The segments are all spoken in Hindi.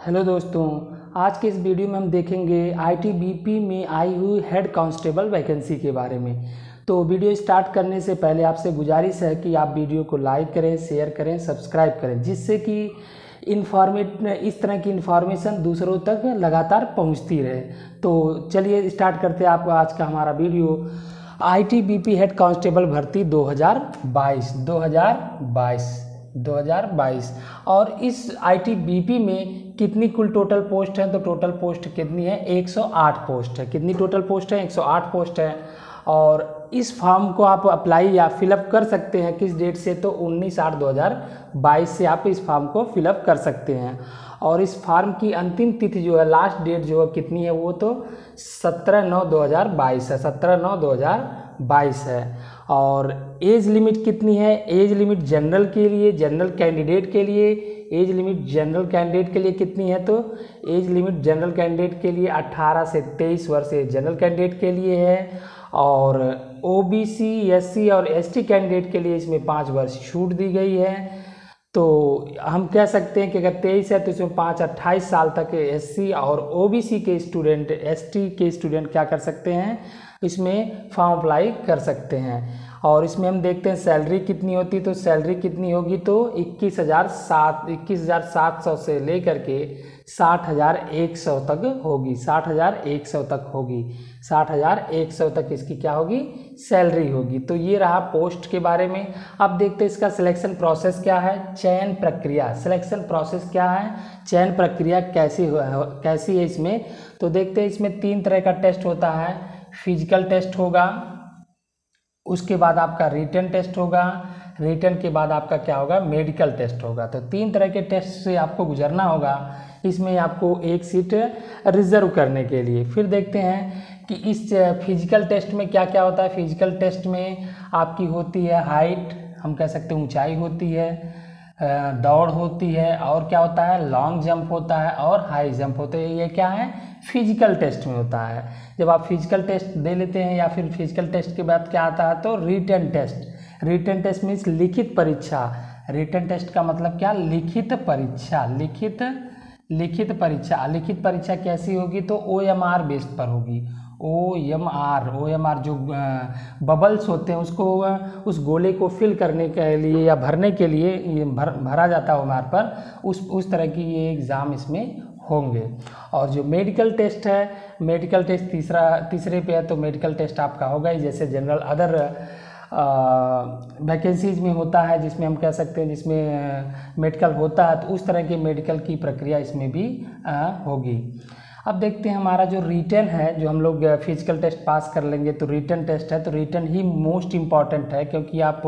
हेलो दोस्तों, आज के इस वीडियो में हम देखेंगे आईटीबीपी में आई हुई हेड कांस्टेबल वैकेंसी के बारे में। तो वीडियो स्टार्ट करने से पहले आपसे गुजारिश है कि आप वीडियो को लाइक करें, शेयर करें, सब्सक्राइब करें, जिससे कि इन्फॉर्मेट इस तरह की इन्फॉर्मेशन दूसरों तक लगातार पहुँचती रहे। तो चलिए स्टार्ट करते हैं आपका आज का हमारा वीडियो। आईटीबीपी हेड कांस्टेबल भर्ती 2022 2022 2022 और इस आईटीबीपी में कितनी कुल टोटल पोस्ट है? तो टोटल पोस्ट कितनी है? 108 पोस्ट है। कितनी टोटल पोस्ट है? 108 पोस्ट है। और इस फॉर्म को आप अप्लाई या फिलअप कर सकते हैं। किस डेट से? तो 19 आठ 2022 से आप इस फॉर्म को फिलअप कर सकते हैं। और इस फॉर्म की अंतिम तिथि जो है लास्ट डेट जो है, कितनी है? वो तो 17 नौ 2022 है। 17 नौ 2022 है। और एज लिमिट कितनी है? एज लिमिट जनरल के लिए, जनरल कैंडिडेट के लिए, एज लिमिट जनरल कैंडिडेट के लिए कितनी है? तो एज लिमिट जनरल कैंडिडेट के लिए 18 से 23 वर्ष जनरल कैंडिडेट के लिए है और ओ बी सी एस सी और एस टी कैंडिडेट के लिए इसमें पाँच वर्ष छूट दी गई है। तो हम कह सकते हैं कि अगर तेईस है तो इसमें पाँच अट्ठाईस साल तक एस सी और ओ बी सी के स्टूडेंट एस टी के स्टूडेंट क्या कर सकते हैं? इसमें फॉर्म अप्लाई कर सकते हैं। और इसमें हम देखते हैं सैलरी कितनी होती तो सैलरी कितनी होगी? तो इक्कीस हज़ार सात इक्कीस हज़ार सात सौ से लेकर के साठ हज़ार एक सौ तक होगी। साठ हज़ार एक सौ तक होगी। साठ हज़ार एक सौ तक इसकी क्या होगी? सैलरी होगी। तो ये रहा पोस्ट के बारे में। अब देखते हैं इसका सिलेक्शन प्रोसेस क्या है? चयन प्रक्रिया। सिलेक्शन प्रोसेस क्या है? चयन प्रक्रिया कैसी हो, कैसी है इसमें? तो देखते हैं इसमें तीन तरह का टेस्ट होता है। फ़िज़िकल टेस्ट होगा, उसके बाद आपका रिटर्न टेस्ट होगा रिटर्न के बाद आपका क्या होगा मेडिकल टेस्ट होगा। तो तीन तरह के टेस्ट से आपको गुजरना होगा, इसमें आपको एक सीट रिज़र्व करने के लिए। फिर देखते हैं कि इस फ़िज़िकल टेस्ट में क्या क्या होता है। फ़िज़िकल टेस्ट में आपकी होती है हाइट हम कह सकते हैं ऊंचाई होती है दौड़ होती है और क्या होता है? लॉन्ग जंप होता है और हाई जंप होते हैं। ये क्या है? फ़िज़िकल टेस्ट में होता है। जब आप फ़िज़िकल टेस्ट दे लेते हैं या फिर फ़िज़िकल टेस्ट के बाद क्या आता है तो written test written test means लिखित परीक्षा। रिटर्न टेस्ट का मतलब क्या? लिखित परीक्षा। लिखित लिखित परीक्षा। लिखित परीक्षा कैसी होगी? तो ओ एम आर बेस्ड पर होगी। O M R O M R जो बबल्स होते हैं, उसको उस गोले को फिल करने के लिए या भरने के लिए ये भर, भरा जाता है ओ एम आर पर। उस उस तरह की ये एग्ज़ाम इसमें होंगे। और जो मेडिकल टेस्ट है मेडिकल टेस्ट तीसरा, तीसरे पे है तो मेडिकल टेस्ट आपका होगा ही, जैसे जनरल अदर वैकेंसीज में होता है, जिसमें हम कह सकते हैं, जिसमें मेडिकल होता है तो उस तरह के मेडिकल की प्रक्रिया इसमें भी होगी। अब देखते हैं हमारा जो रिटर्न है, जो हम लोग फ़िज़िकल टेस्ट पास कर लेंगे तो रिटर्न टेस्ट है तो रिटर्न ही मोस्ट इंपॉर्टेंट है, क्योंकि आप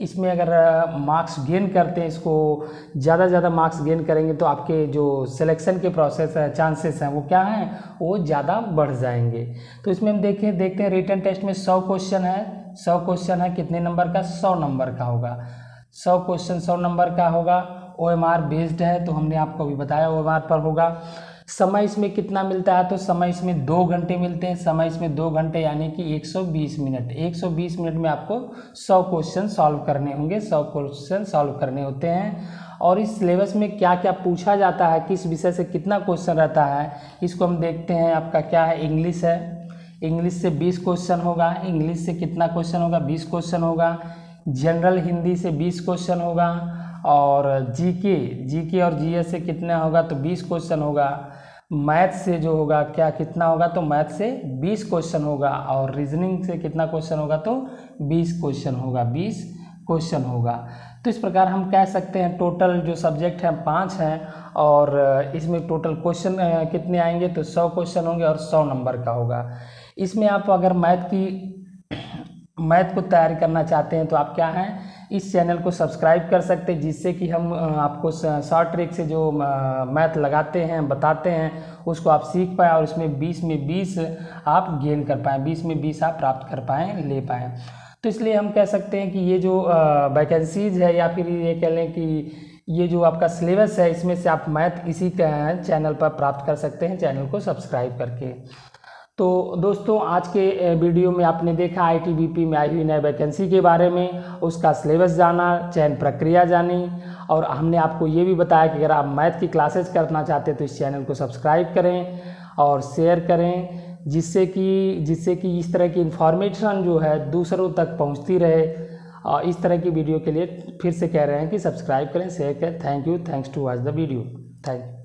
इसमें अगर मार्क्स गेन करते हैं, इसको ज़्यादा ज़्यादा मार्क्स गेन करेंगे तो आपके जो सिलेक्शन के प्रोसेस है चांसेस हैं, वो क्या हैं? वो ज़्यादा बढ़ जाएँगे। तो इसमें हम देखें, देखते हैं रिटर्न टेस्ट में सौ क्वेश्चन है। सौ क्वेश्चन है, कितने नंबर का? सौ नंबर का होगा। सौ क्वेश्चन सौ नंबर का होगा। ओ एम आर बेस्ड है तो हमने आपको अभी बताया ओ एम आर पर होगा। समय इसमें कितना मिलता है? तो समय इसमें दो घंटे मिलते हैं। समय इसमें दो घंटे यानी कि 120 मिनट। 120 मिनट में आपको 100 क्वेश्चन सॉल्व करने होंगे। 100 क्वेश्चन सॉल्व करने होते हैं। और इस सिलेबस में क्या क्या पूछा जाता है? किस विषय से कितना क्वेश्चन रहता है? इसको हम देखते हैं। आपका क्या है? इंग्लिश है। इंग्लिश से 20 क्वेश्चन होगा। इंग्लिश से कितना क्वेश्चन होगा? 20 क्वेश्चन होगा। जनरल हिंदी से 20 क्वेश्चन होगा। और जीके जीके और जीएस से कितना होगा? तो 20 क्वेश्चन होगा। मैथ से जो होगा, क्या कितना होगा? तो मैथ से 20 क्वेश्चन होगा। और रीजनिंग से कितना क्वेश्चन होगा? तो 20 क्वेश्चन होगा। 20 क्वेश्चन होगा। तो इस प्रकार हम कह सकते हैं टोटल जो सब्जेक्ट हैं, पाँच हैं। और इसमें टोटल क्वेश्चन कितने आएँगे? तो सौ क्वेश्चन होंगे और सौ नंबर का होगा। इसमें आप अगर मैथ की मैथ को तैयारी करना चाहते हैं तो आप क्या हैं? इस चैनल को सब्सक्राइब कर सकते हैं, जिससे कि हम आपको शॉर्ट ट्रिक से जो मैथ लगाते हैं, बताते हैं, उसको आप सीख पाएँ और उसमें 20 में 20 आप गेन कर पाएँ 20 में 20 आप प्राप्त कर पाएँ, ले पाएँ। तो इसलिए हम कह सकते हैं कि ये जो वैकेंसीज है या फिर ये कह लें कि ये जो आपका सिलेबस है, इसमें से आप मैथ इसी चैनल पर प्राप्त कर सकते हैं, चैनल को सब्सक्राइब करके। तो दोस्तों, आज के वीडियो में आपने देखा आई टी में आई हुई नए वैकेंसी के बारे में, उसका सिलेबस जाना, चयन प्रक्रिया जानी, और हमने आपको ये भी बताया कि अगर आप मैथ की क्लासेस करना चाहते हैं तो इस चैनल को सब्सक्राइब करें और शेयर करें, जिससे कि जिससे कि इस तरह की इन्फॉर्मेशन जो है, दूसरों तक पहुँचती रहे। और इस तरह की वीडियो के लिए फिर से कह रहे हैं कि सब्सक्राइब करें शेयर करें। Thank you thanks to watch the video thank you